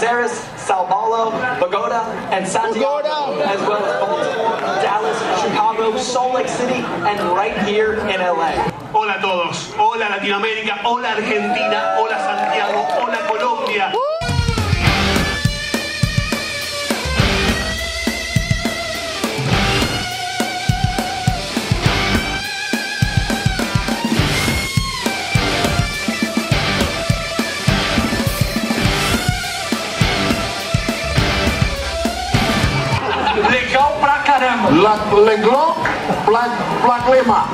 Paris, Sao Paulo, Bogota, and Santiago, Bogota. as well as Baltimore, Dallas, Chicago, Salt Lake City, and right here in LA. Hola a todos, hola Latinoamérica, hola Argentina, hola Santiago, hola Colombia. Lak lenglong, plak plak Lima.